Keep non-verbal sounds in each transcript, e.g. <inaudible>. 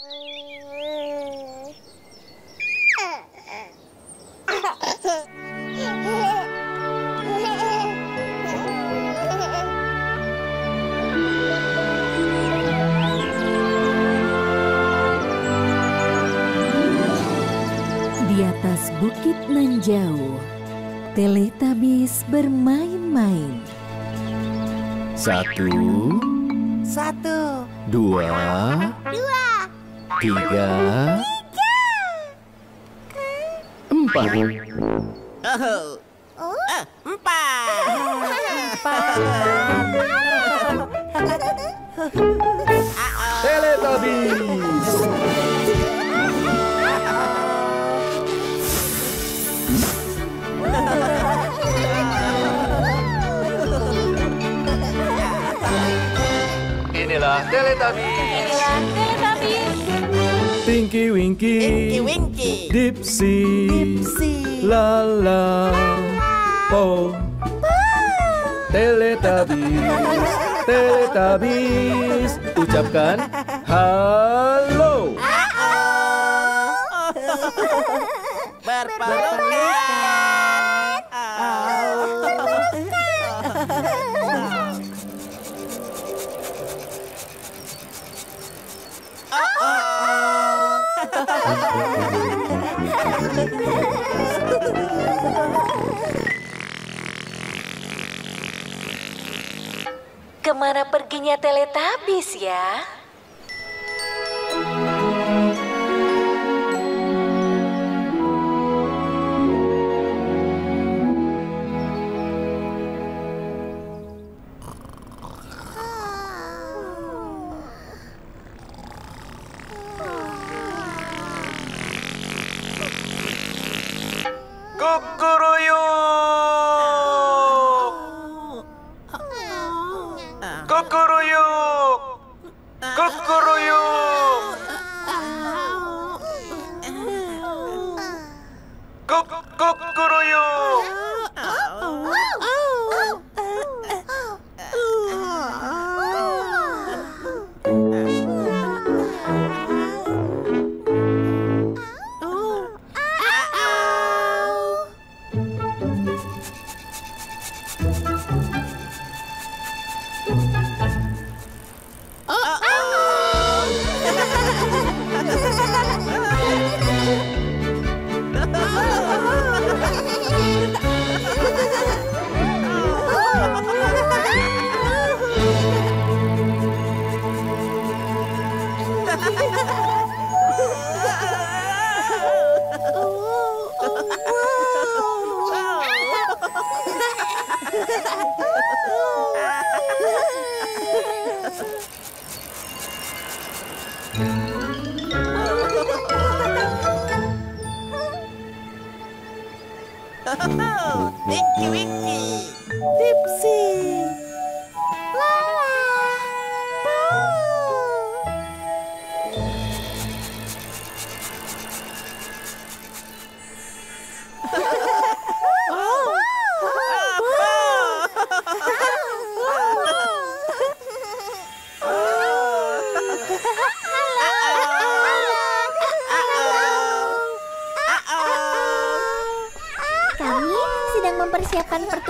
Di atas bukit nan jauh, Teletubbies bermain-main. Satu, Satu, dua, dua, tiga, empat. Oh, Ah, empat. Tinky Winky, Winky Winky. Dipsy, Dipsy. Lala, Po, Teletubbies, Teletubbies. Ucapkan halo. <laughs> Berpelukan. Ke mana perginya Teletubbies ya? こころよ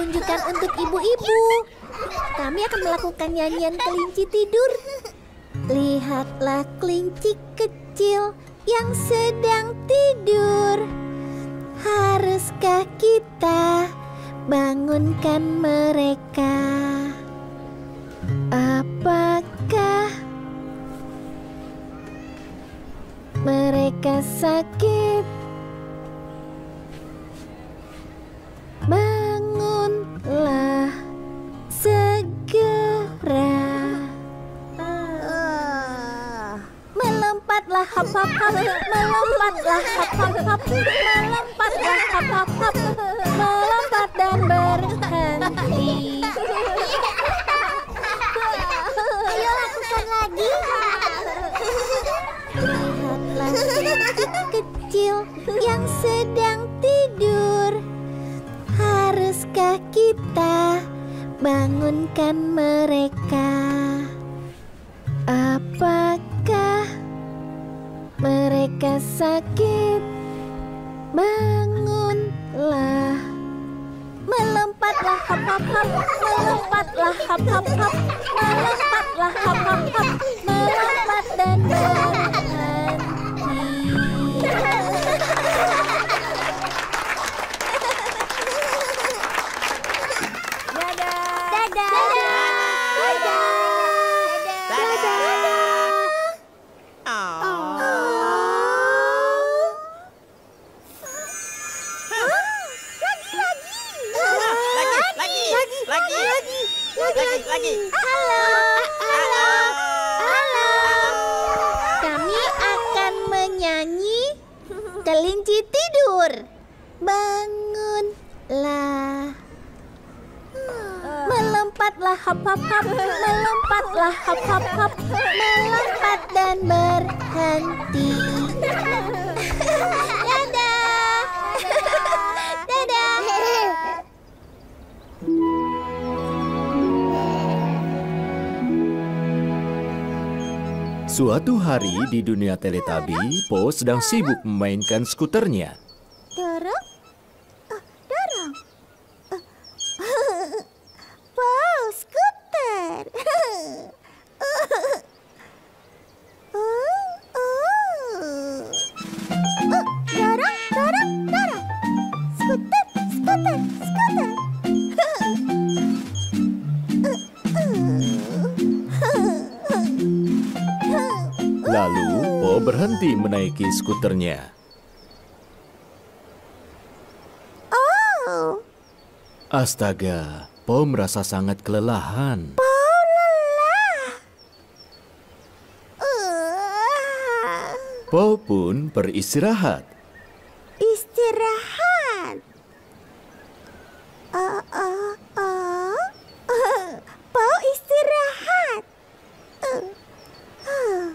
pertunjukan untuk ibu-ibu. Kami akan melakukan nyanyian kelinci tidur. Lihatlah kelinci kecil yang sedang tidur. Haruskah kita bangunkan mereka? Yang sedang tidur. Haruskah kita bangunkan mereka? Apakah jika sakit? Bangunlah. Melompatlah hap hap hap. Melompatlah hap hap hap. Melompatlah hap hap hap. Melompat dan berhenti hap hap hap, melompatlah hap hap hap, melompat dan berhenti. <laughs> Dadah. Dadah. Suatu hari di dunia Teletabi, Po sedang sibuk memainkan skuternya. Skuternya. Oh, Astaga, Po merasa sangat kelelahan. oh lelah. Uh, Po pun beristirahat. istirahat. Oh, oh. Mau istirahat. Uh, uh,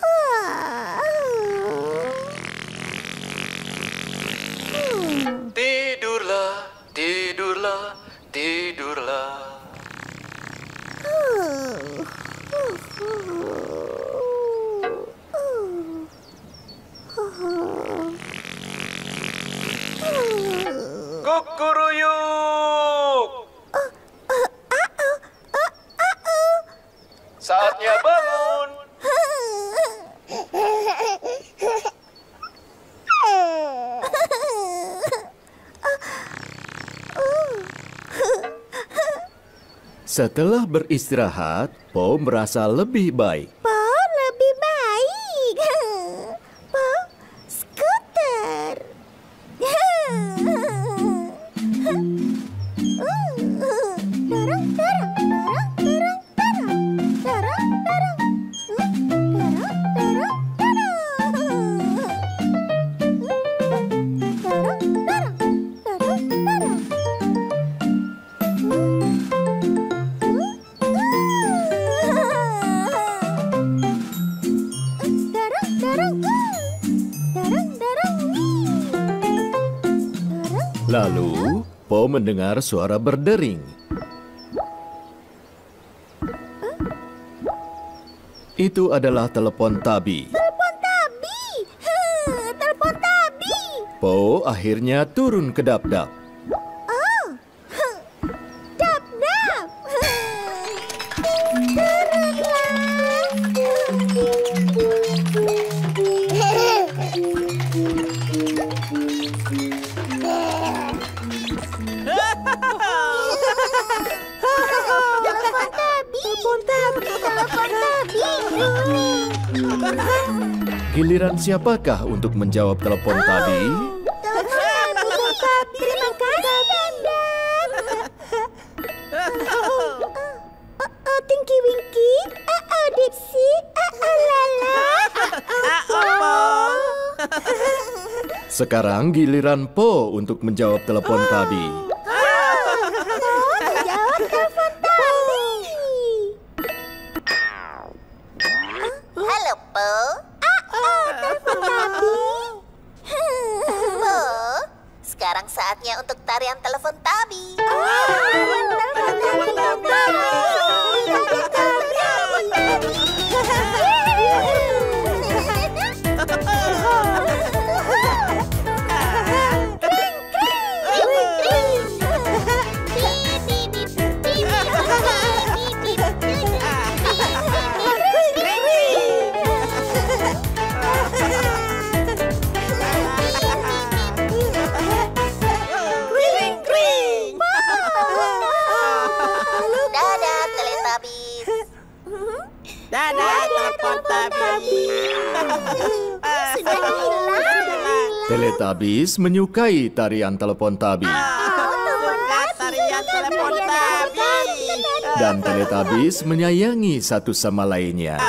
uh. Hmm. Tidurlah, tidurlah, tidurlah. Kukuruyuk! Saatnya bangun. Setelah beristirahat, Po merasa lebih baik. Mendengar suara berdering. Itu adalah telepon Tabi. Telepon tabi. Huh, Telepon tabi. Po akhirnya turun ke dap-dap. Siapakah untuk menjawab telepon Tabi? Telepon tabi. Terima kasih, Dap, Dap. Oh, Tinky Winky. Oh, oh, Dipsy. Oh, oh, Lala. Oh, Sekarang giliran Po untuk menjawab telepon. Oh, Menyukai tarian telepon tabi. Tabi. Dan Teletubbies menyayangi satu sama lainnya.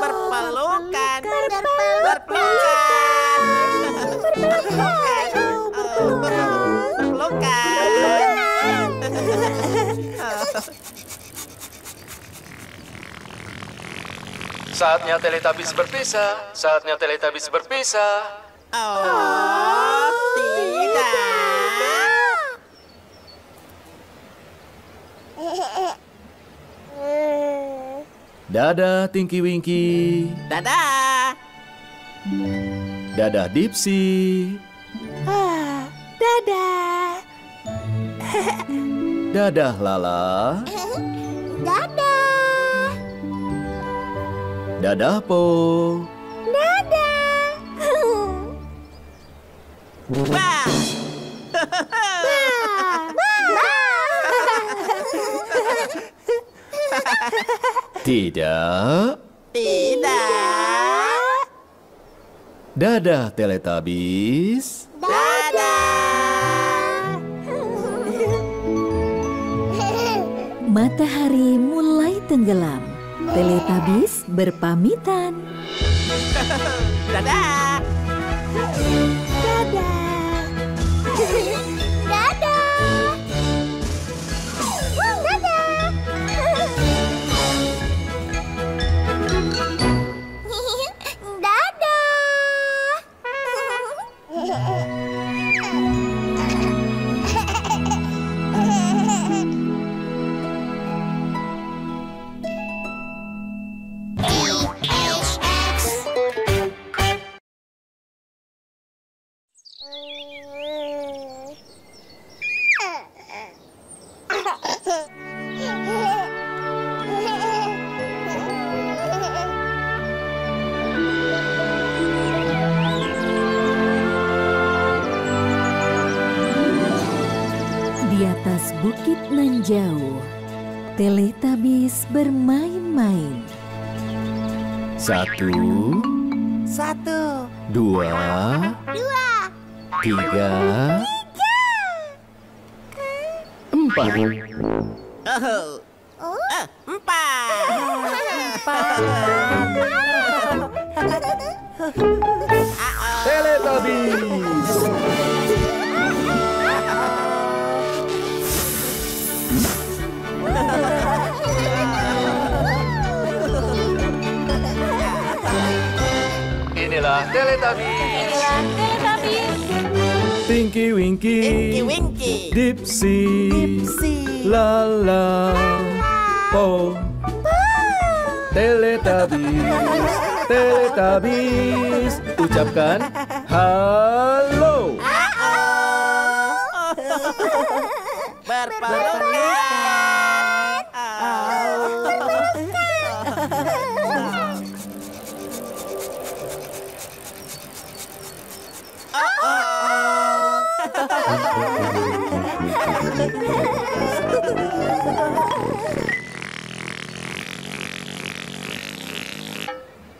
Berpelukan. Berpelukan. Berpelukan. Saatnya Teletubbies berpisah. Saatnya Teletubbies berpisah. Oh, tidak. Dadah Tinky Winky. Dadah. Dadah Dipsy. Ah, dadah. Dadah Lala. Dadah. Dadah Po. <laughs> Tidak. Tidak. Dadah Teletubbies. Matahari mulai tenggelam. Teletubbies berpamitan. <laughs> Dadah. Dadah. Oh, Teletubbies bermain-main. Satu, Satu, dua, tiga, empat. Oh. Eh, empat. <laughs> <laughs> Teletubbies. Inilah Teletubbies. Tinky Winky. Winky Winky. Dipsy. si. Lala. Po. Teletubbies. Teletubbies. Ucapkan halo. <laughs> Berpelukan.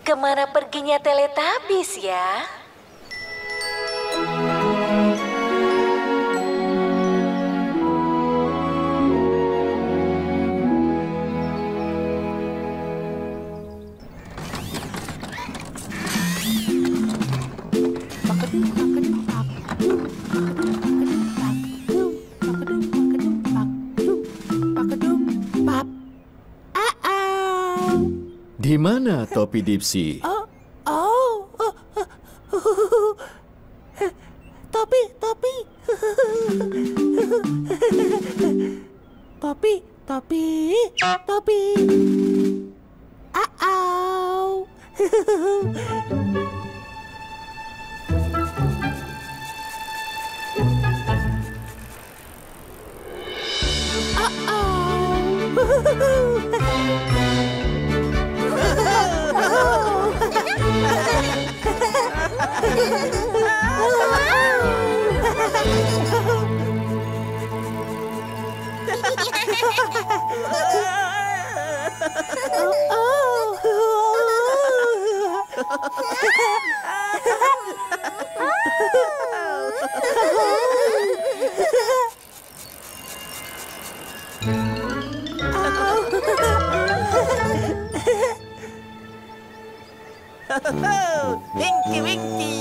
Ke mana perginya Teletubbies ya? Mana topi Dipsy? <laughs> Winky, Winky.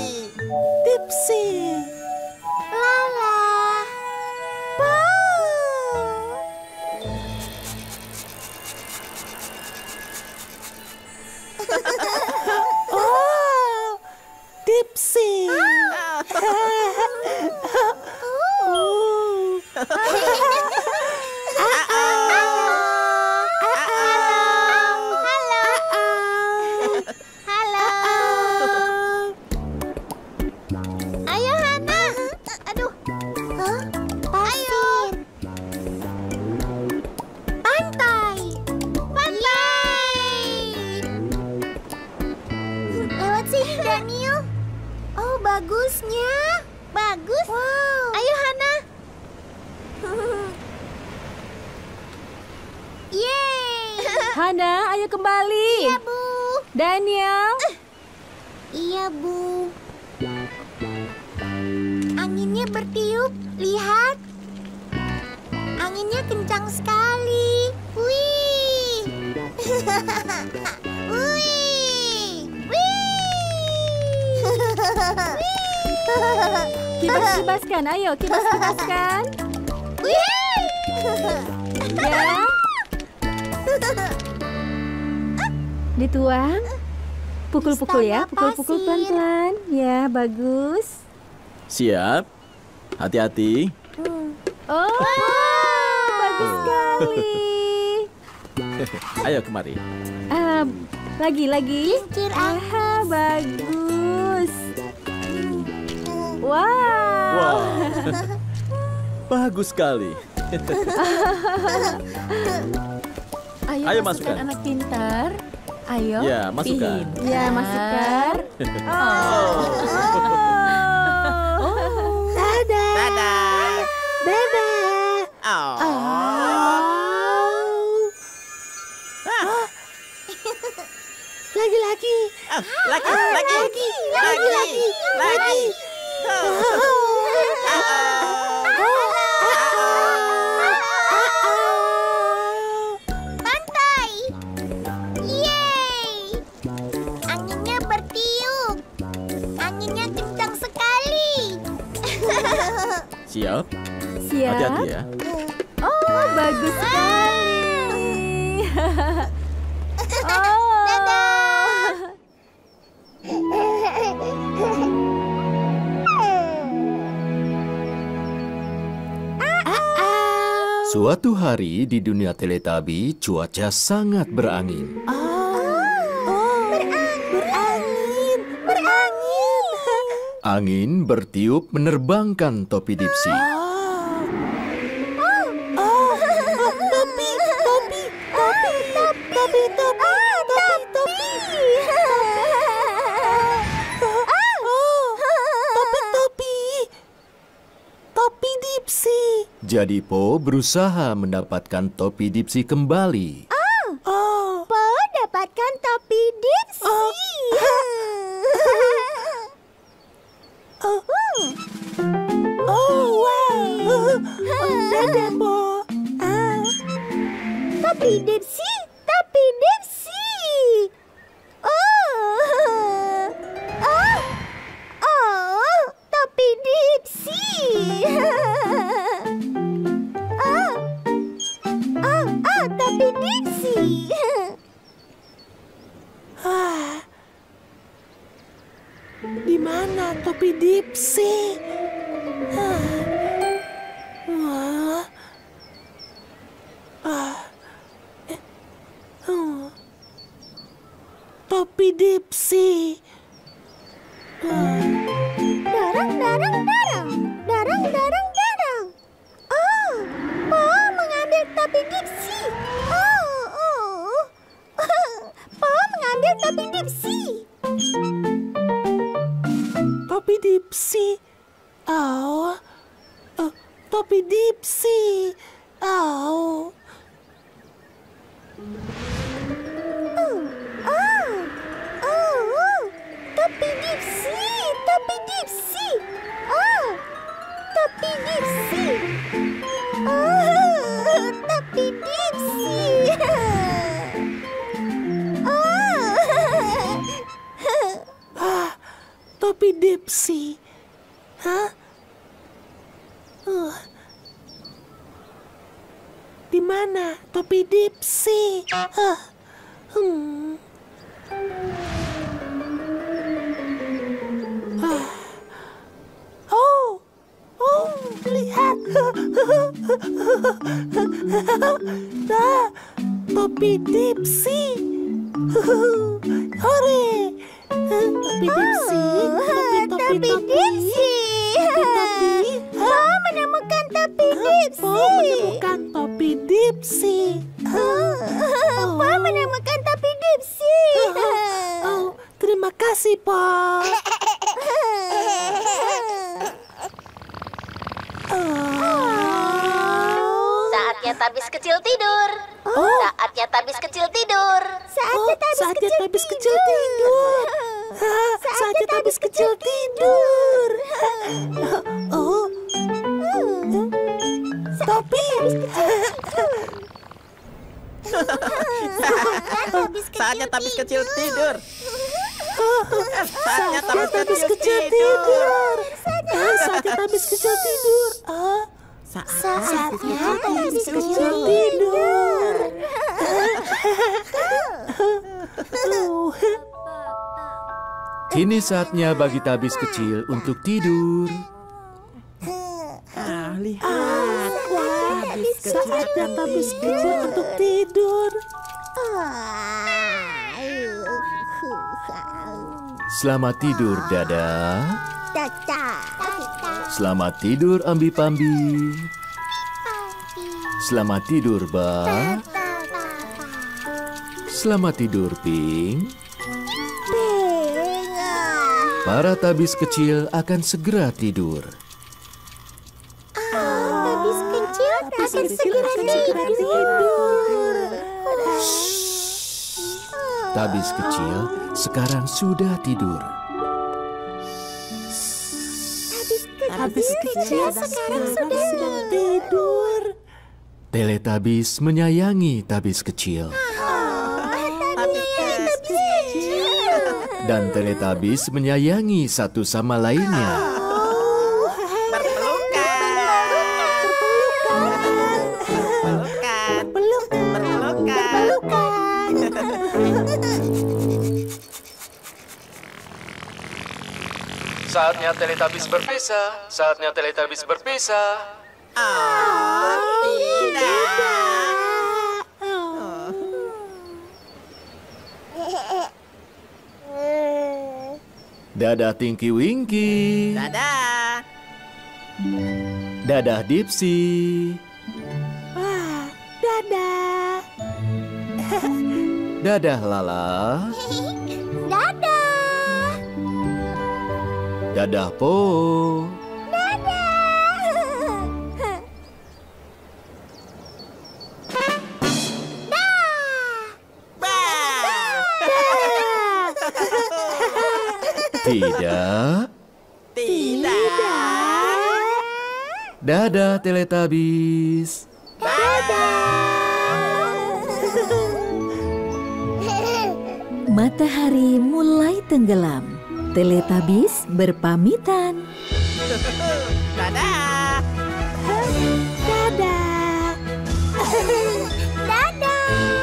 Bagusnya. Bagus. Wow. Ayo Hana. <laughs> Yeay. <laughs> Hana, ayo kembali. Iya, Bu. Daniel. Iya, Bu. Anginnya bertiup, lihat. Anginnya kencang sekali. Wih. <laughs> Wih. Kibas-kibaskan, ayo kibas-kibaskan. Wih. Ya, dituang. Pukul-pukul ya, pukul-pukul pelan-pelan. Ya, bagus. Siap? Hati-hati. Oh, bagus sekali. <laughs> Ayo kemari. Ah, lagi, lagi. Kincir Aha, bagus. Wow. Wow. <laughs> Bagus sekali. <laughs> Ayo, Ayo masukkan masukkan. anak pintar. Ayo. Ya, masukkan. pintar. Ya, masukkan. <laughs> Oh. Dadah. Dadah. Dadah. Oh. Oh. Lagi-lagi. Ah, lagi, lagi, lagi, lagi, lagi. Pantai. Yeay. Anginnya bertiup. Anginnya kencang sekali. Siap? Siap. Hati-hati ya. Oh, bagus sekali. Suatu hari di dunia Teletabi, cuaca sangat berangin. Berangin. Berangin. Angin bertiup menerbangkan topi Dipsy. Oh, Jadi Po berusaha mendapatkan topi Dipsy kembali. Topi Dipsy. Darang, darang, darang, darang, darang, darang. Oh, Po mengambil topi Dipsy. Oh, oh. <laughs> Po mengambil topi Dipsy. Topi Dipsy. Oh. Oh, topi Dipsy. Oh, Tapi Dipsy. Oh, oh, <laughs> <laughs> oh. <laughs> Ah, tapi Dipsy. Oh, tapi Dipsy. Oh. ah, tapi Dipsy. Hah? Uh. Di mana topi Dipsy? Huh. Hmm. Oh, oh, lihat. Nah, topi Dipsy. Hore. Topi Dipsy. Topi, topi, Topi Dipsy. Topi. Oh, menemukan topi Dipsy. Oh, menemukan topi Dipsy. Oh, Po menemukan topi Dipsy. Oh, terima kasih, Po. <laughs> tabis kecil tidur. Oh. Saatnya tabis kecil tidur. Saatnya tabis saatnya kecil tabis tidur. kecil tidur. Ah, Saatnya tabis kecil tidur. Oh. Topi. Saatnya tabis kecil tidur. Saatnya Saatnya tabis tabis kecil kecil tidur. tidur. <laughs> Ah, Saatnya tabis kecil tidur. Ah, Saatnya tabis kecil tidur. Kini saatnya bagi tabis kecil untuk tidur. Ah, lihat. Tabis kecil Saatnya tabis tidur. kecil untuk tidur. Selamat tidur, Dada. Caca. Selamat tidur, Ambi-Pambi. Selamat tidur, Ba. Selamat tidur, Ping. Para tabis kecil akan segera tidur. Tabis kecil akan segera tidur. Tabis kecil sekarang sudah tidur. Tabis kecil sekarang sudah tidur. Teletabis menyayangi tabis kecil. Dan Teletabis menyayangi satu sama lainnya. Saatnya Teletabis berpisah. Saatnya Teletabis berpisah. Oh, tidak. Dadah Tinky Winky. Dadah. Dadah Dipsy. Wah, dadah. Dadah Lala. Dadah Po. Tidak. Tidak. Dadah Teletabis. Matahari mulai tenggelam. Teletabis berpamitan. <laughs> Dadah. Dadah. Dadah.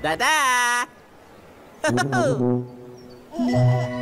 Dadah. <laughs> <laughs> Di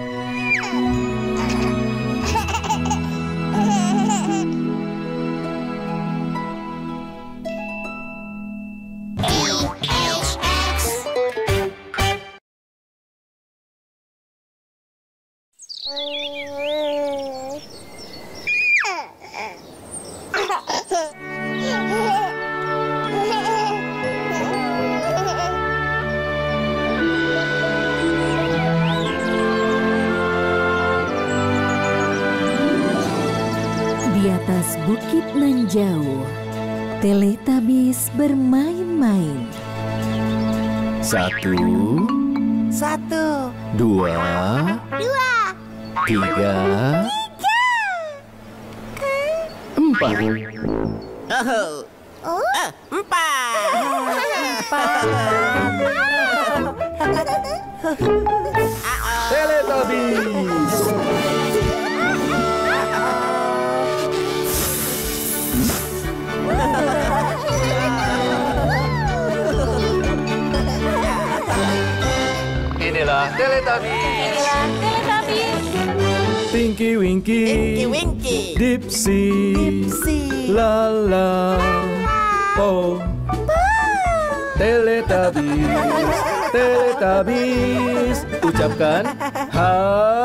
Winky. Winky Winky. Dipsy. Lala. Po. Teletubbies. <laughs> Teletubbies. Ucapkan halo.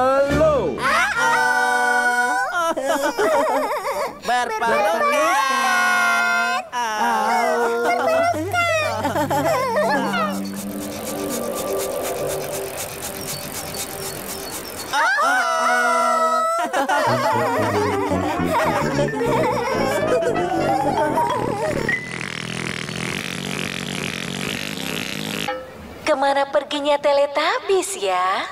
Ke mana perginya Teletubbies ya?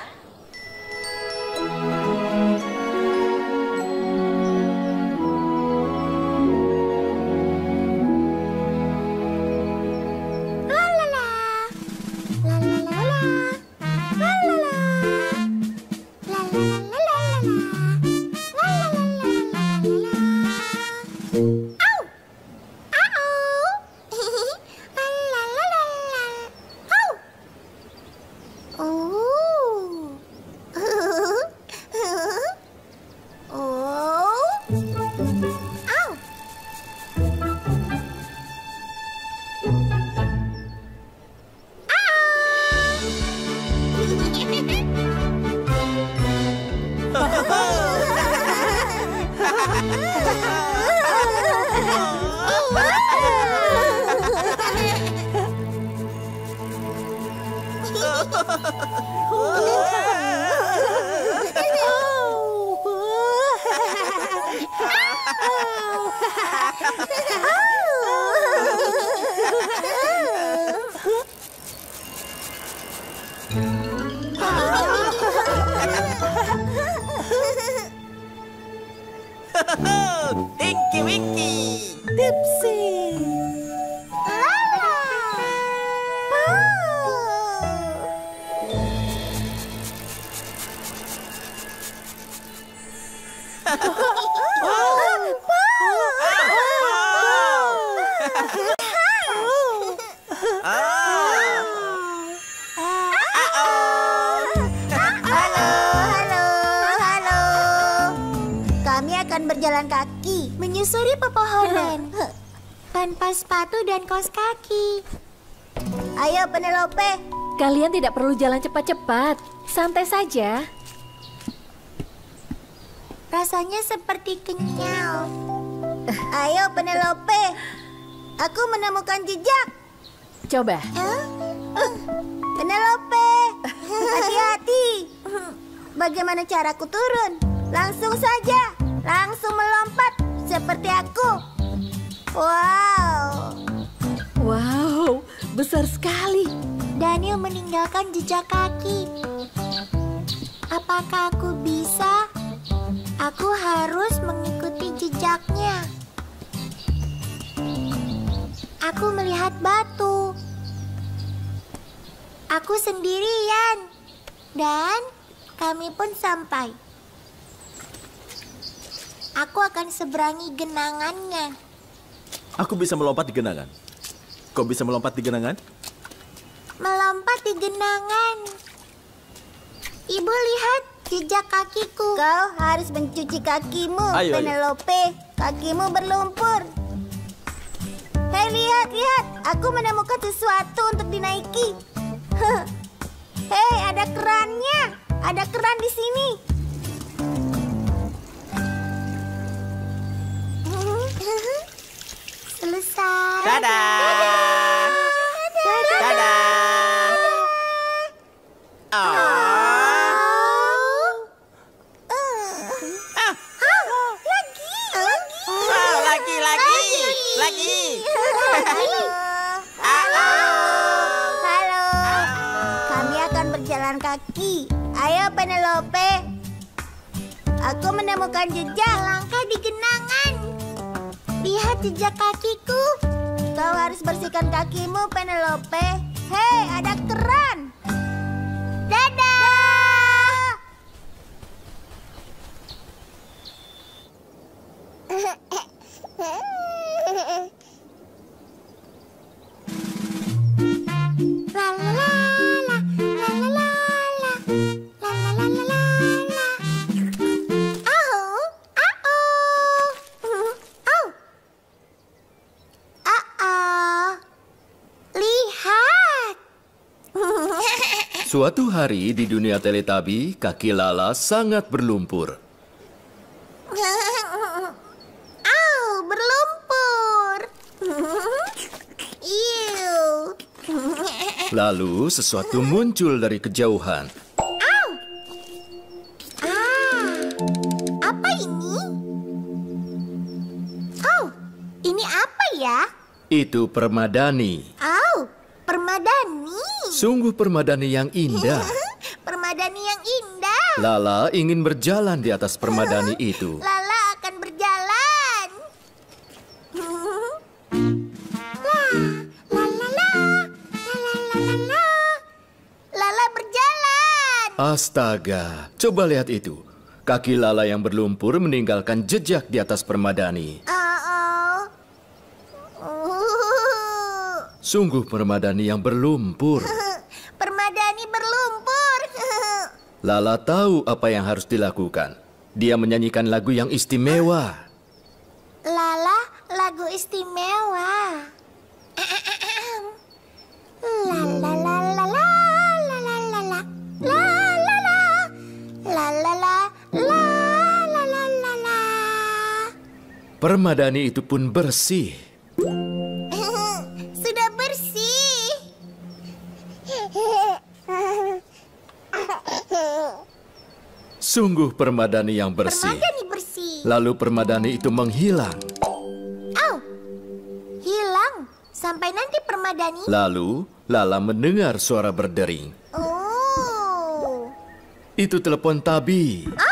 Tinky Winky. Menyusuri pepohonan tanpa sepatu dan kaos kaki. Ayo Penelope, Kalian tidak perlu jalan cepat-cepat. Santai saja. rasanya seperti kenyal. Ayo Penelope, aku menemukan jejak. Coba. Hah? Penelope, hati-hati. Bagaimana caraku turun? Langsung saja, langsung melompat seperti aku. Wow, Wow, besar sekali. Daniel meninggalkan jejak kaki. Apakah aku bisa? Aku harus mengikuti jejaknya. Aku melihat batu. Aku sendirian. Dan kami pun sampai. Aku akan seberangi genangannya. Aku bisa melompat di genangan. Kau bisa melompat di genangan? Melompat di genangan. Ibu lihat jejak kakiku. Kau harus mencuci kakimu, Ayo, ayo. Penelope. Kakimu berlumpur. Hei, lihat, lihat. Aku menemukan sesuatu untuk dinaiki. <laughs> Hei, ada kerannya. Ada keran di sini. Selesai. Dadah. Dadah. Dadah. Oh. Lagi, lagi. Oh, lagi, lagi. Lagi. Halo. Halo. Halo. Kami akan berjalan kaki. Ayo Penelope. Aku menemukan jejak langkah di genangan. Lihat jejak kakiku. harus bersihkan kakimu, Penelope. Hei, ada keran. Dadah! Hari di dunia Teletabi, kaki Lala sangat berlumpur. <laughs> Au, berlumpur. <laughs> Iu. <laughs> Lalu sesuatu muncul dari kejauhan. Ah, apa ini? Oh, ini apa ya? Itu permadani. Oh, Permadani. Sungguh permadani yang indah. <laughs> permadani yang indah. Lala ingin berjalan di atas permadani <laughs> itu. Lala akan berjalan. la, la, la, la, la. Lala berjalan. Astaga, coba lihat itu. Kaki Lala yang berlumpur meninggalkan jejak di atas permadani. Uh, Sungguh permadani yang berlumpur. Permadani berlumpur. Lala tahu apa yang harus dilakukan. Dia menyanyikan lagu yang istimewa. Lala, lagu istimewa. La la la la la la la la la la la la la la la la la la la la Permadani itu pun bersih. Sungguh permadani yang bersih. Permadani bersih. Lalu permadani itu menghilang. Au, hilang. Sampai nanti permadani. Lalu Lala mendengar suara berdering. Oh. Itu telepon Tabi. Au,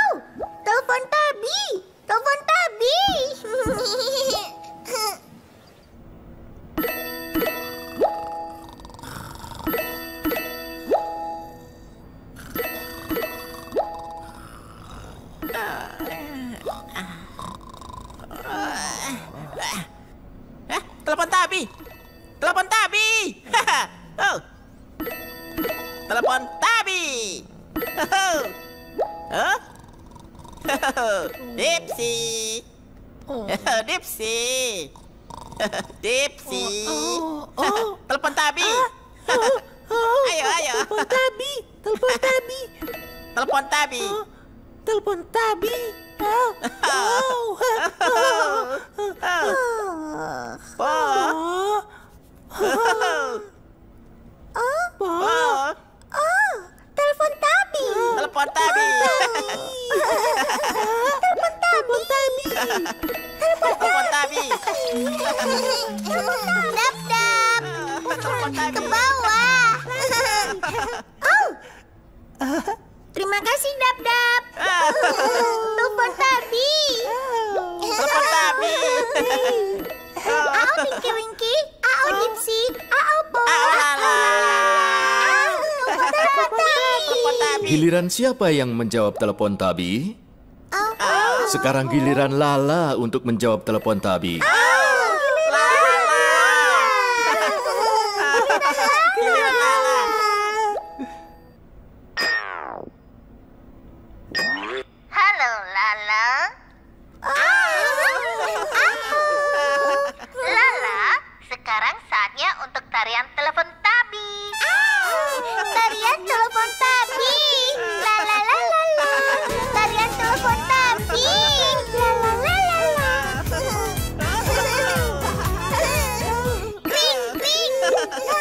Telepon Tami. Telepon Tami. Telepon Tami. Dap dap. Ke bawah. Oh. Terima kasih Dap Dap. Telepon Tami. Telepon Tami. I'll be Giliran siapa yang menjawab telepon Tabi? Oh. Sekarang giliran Lala untuk menjawab telepon Tabi. Dadah.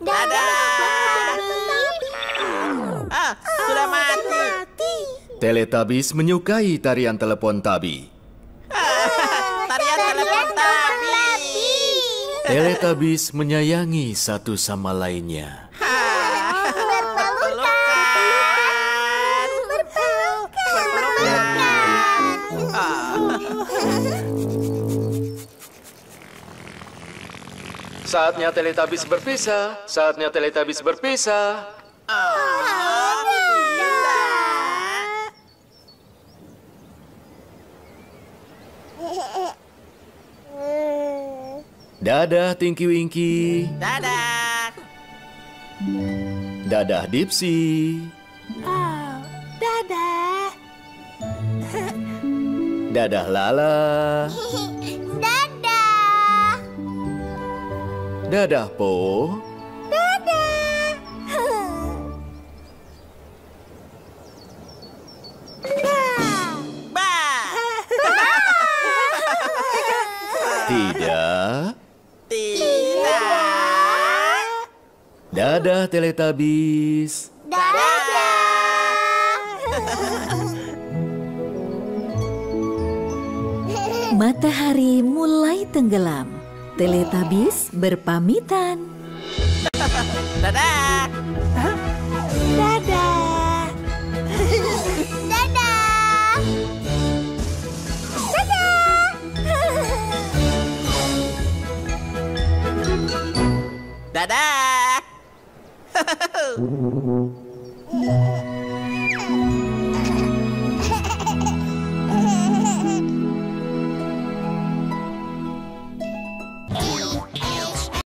Dadah. Ah, Teletubbies menyukai tarian telepon tabi. <laughs> Tarian telepon tapi. Teletubbies menyayangi satu sama lainnya. Saatnya Teletubbies berpisah. Saatnya Teletubbies berpisah. Dadah Tinky Winky. Dadah. Dadah Dipsy. Dadah. Dadah Lala. <laughs> Dadah. Dadah Po. Tidak. Tidak. Dadah Teletubbies. Matahari mulai tenggelam. Teletubbies berpamitan. Dadah. Dadah. Dadah. <laughs> Dadah.